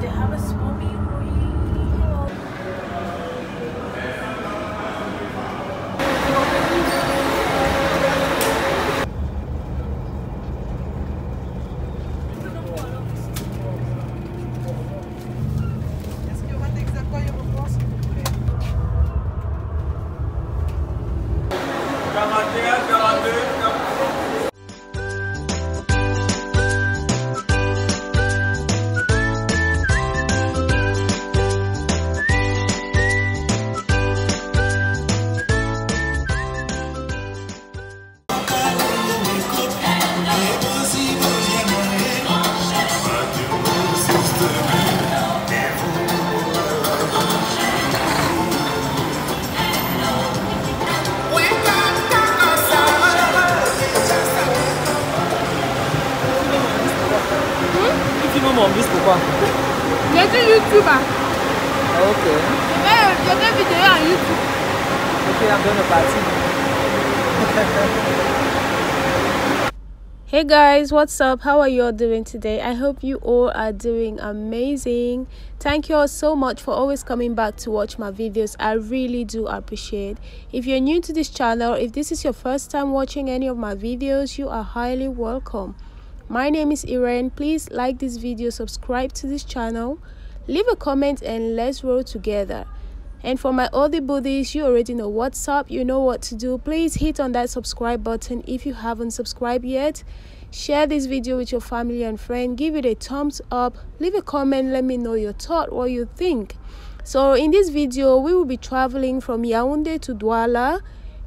They have a small Est-ce Hey guys, what's up? How are you all doing today? I hope you all are doing amazing. Thank you all so much for always coming back to watch my videos. I really do appreciate. If you're new to this channel, if this is your first time watching any of my videos, you are highly welcome. My name is Irene. Please like this video, subscribe to this channel, leave a comment and let's roll together. And for my other buddies, you already know what's up, you know what to do. Please hit on that subscribe button if you haven't subscribed yet. Share this video with your family and friend. Give it a thumbs up. Leave a comment. Let me know your thought, what you think. So in this video, we will be traveling from Yaoundé to Douala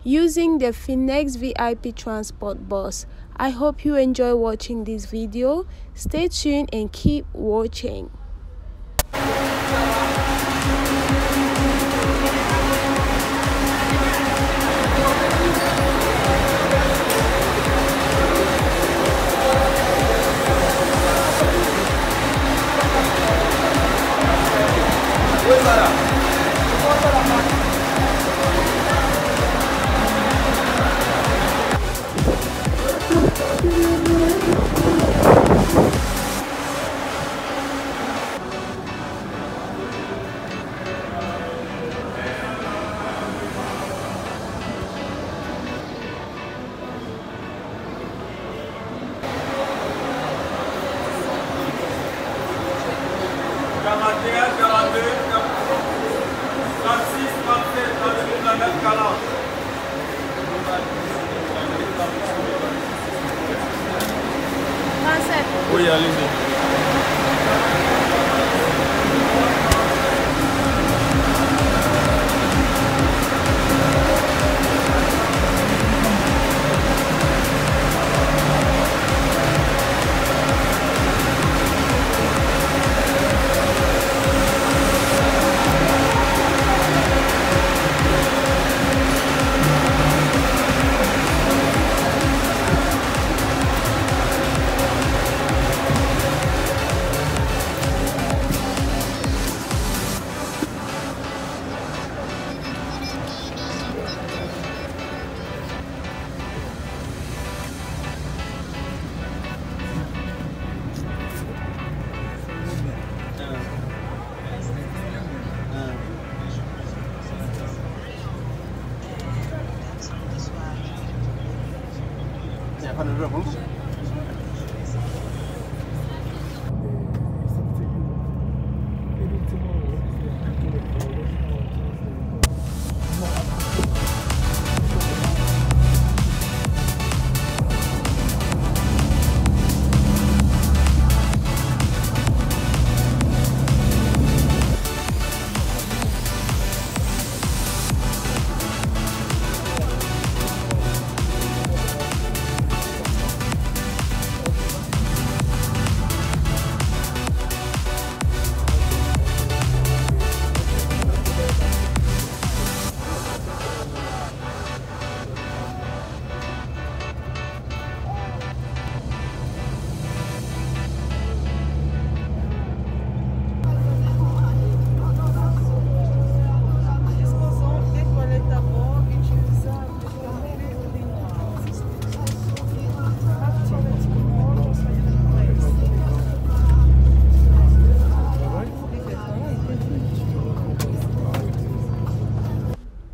using the Finex VIP transport bus. I hope you enjoy watching this video. Stay tuned and keep watching.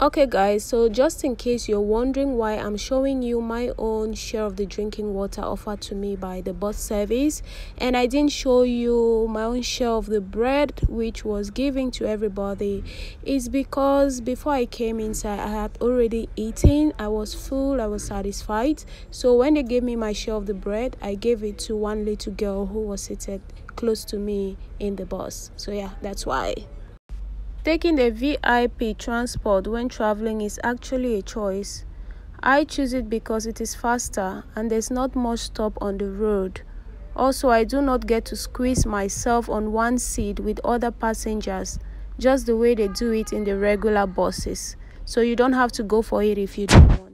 Okay guys, so just in case you're wondering why I'm showing you my own share of the drinking water offered to me by the bus service and I didn't show you my own share of the bread which was given to everybody is because before I came inside I had already eaten, I was full, I was satisfied. So when they gave me my share of the bread, I gave it to one little girl who was seated close to me in the bus. So yeah, that's why. Taking the VIP transport when traveling is actually a choice. I choose it because it is faster and there's not much stop on the road. Also, I do not get to squeeze myself on one seat with other passengers just the way they do it in the regular buses. So you don't have to go for it if you don't want.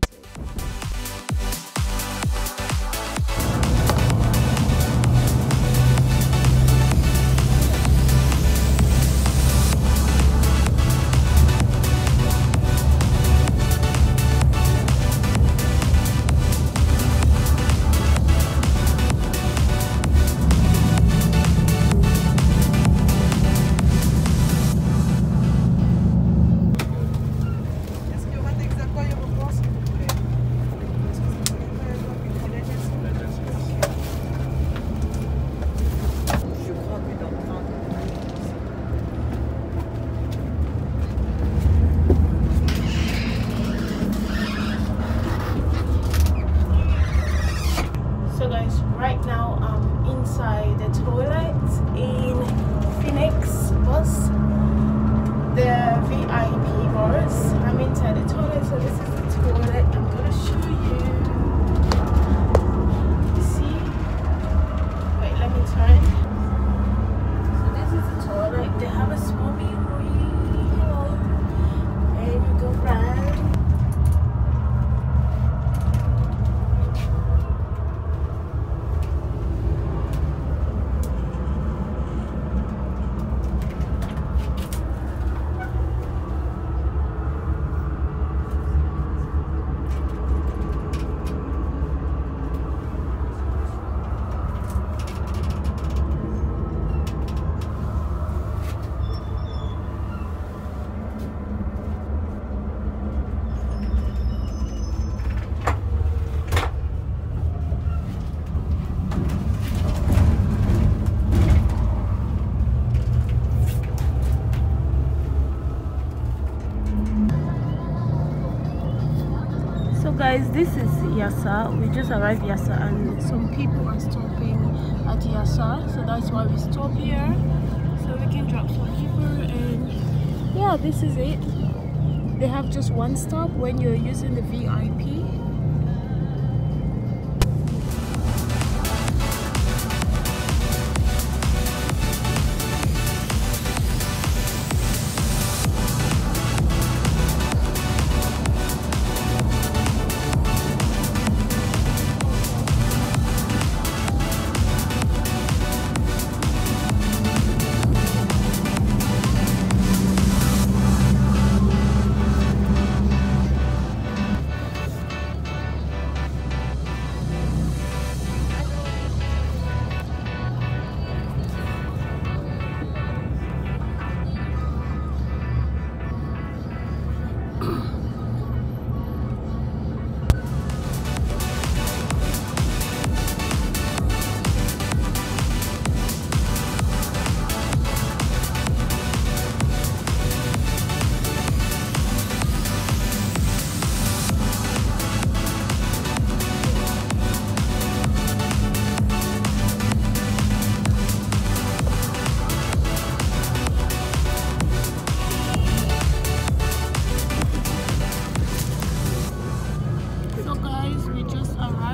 Guys this is Yassa we just arrived Yassa and some people are stopping at Yassa so that's why we stop here. So we can drop some people and yeah this is it. They have just one stop when you're using the VIP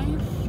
life?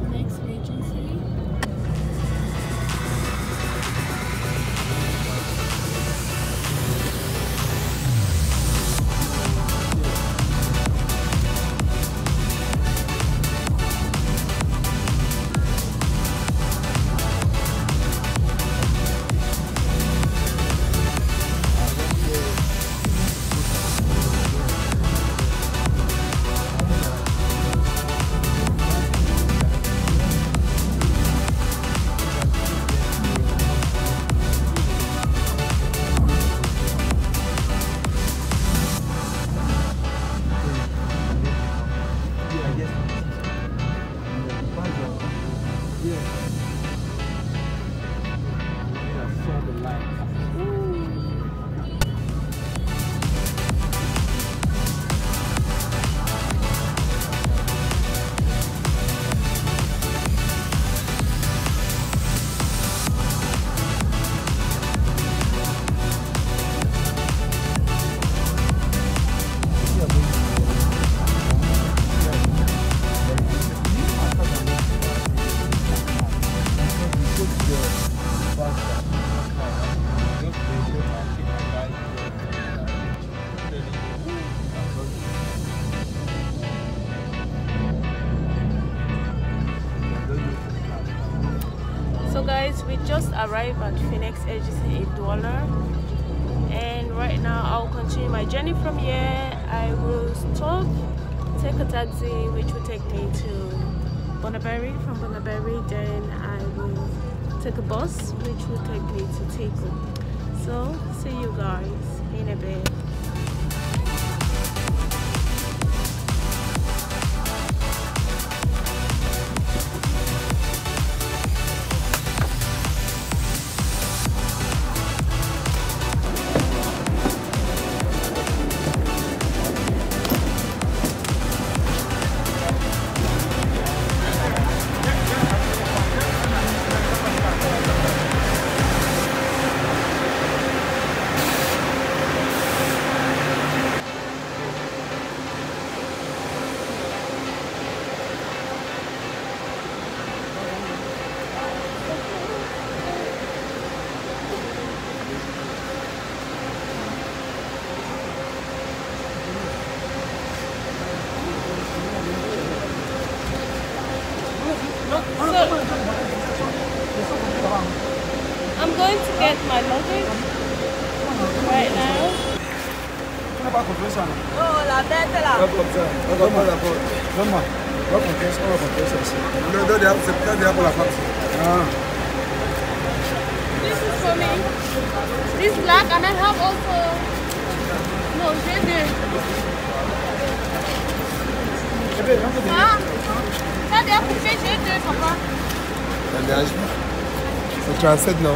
AGC in and right now I'll continue my journey from here. I will stop, take a taxi which will take me to Bonaberi. From Bonaberi then I will take a bus which will take me to Tiko. So see you guys in a bit. right now. Oh, la bête c'est la. Ah. This is for me. This black and I have also. No, j'ai deux, papa. Ça pas. So translate no